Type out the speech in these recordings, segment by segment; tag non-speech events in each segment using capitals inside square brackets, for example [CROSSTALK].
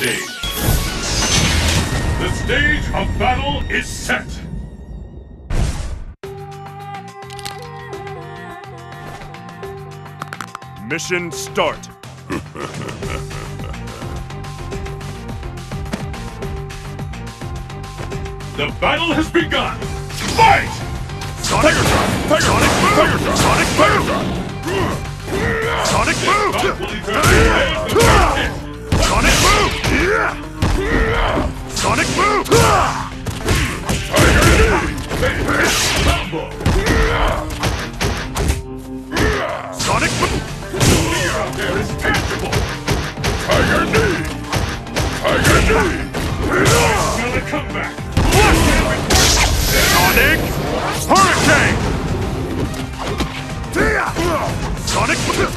stage. The stage of battle is set. Mission start. [LAUGHS] The battle has begun. Fight! Sonic Tiger Sonic Tiger Sonic Tiger Sonic Boom! Bob will eventually pay the comeback. Sonic Hurricane! Sonic Boom!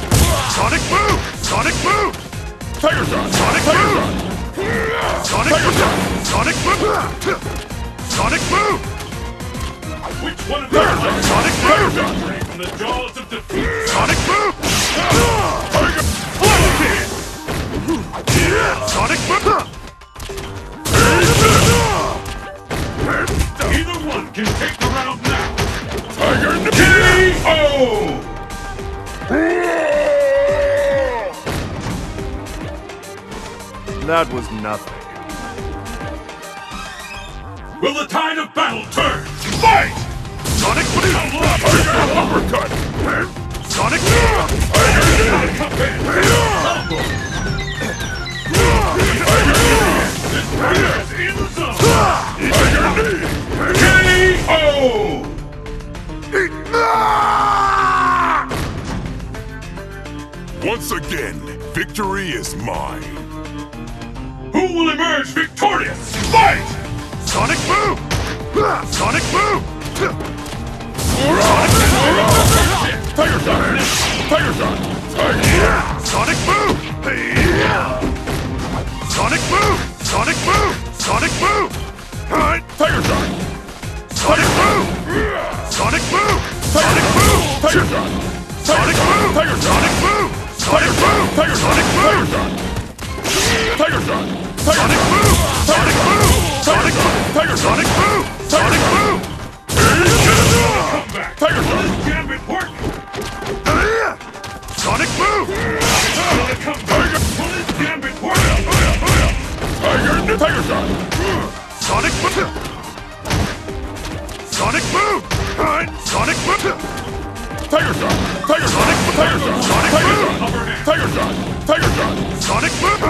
Sonic Boom! Sonic Boom! Tiger Shot! Sonic Boom! Sonic Boom! Sonic Boom! Sonic Boom! Which one of you Sonic Boom! from the jaws of defeat? Sonic Boom! Can take the round now. Tiger KO! That was nothing. Will the tide of battle turn? Fight! Sonic Boom! Uppercut! Sonic. Once again, victory is mine. Who will emerge victorious? Fight! Sonic Boom! Sonic Boom! Tiger Shot! Tiger Shot! Tiger Sonic Boom! Sonic Boom! Sonic Boom! Sonic Boom! Tiger Shot! Sonic Boom! Sonic Boom! Sonic Boom! Tiger Shot! Sonic Boom! Tiger! Sonic Boom! Sonic! Tiger Sonic Tiger Boom! Tiger Shot! Sonic Boom! Sonic Boom! Sonic Boom! Tiger Sonic Boom! Sonic Boom! Tiger Shot! Is Jam important? Sonic Boom! Back? Will this gambit work? Tiger Tiger Shot! Sonic Boom! Sonic Boom! Sonic Boom! Tiger Shot! Tiger Shot! Tiger! Sonic Tiger Shot! Tiger Shot! Tiger Shot! Sonic Boom!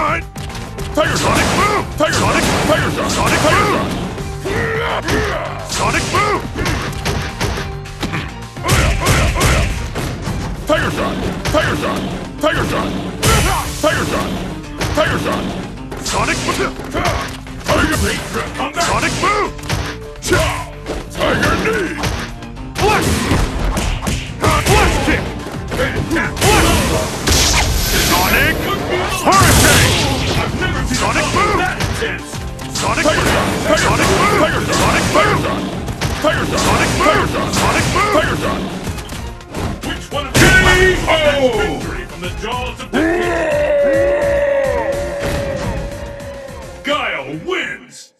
Tiger Sonic Boom! Tiger Sonic Tiger Shot! Sonic Tiger! Shot! Sonic Boom! Tiger Shot! Tiger Shot! Tiger Shot! Tiger Shot! Tiger Shot! Sonic Boom! Sonic Tiger Sonic Tiger Sonic Tiger Zone! Tiger Sonic Tiger Sonic Tiger Zone! Which victory from the jaws of defeat? Guile wins!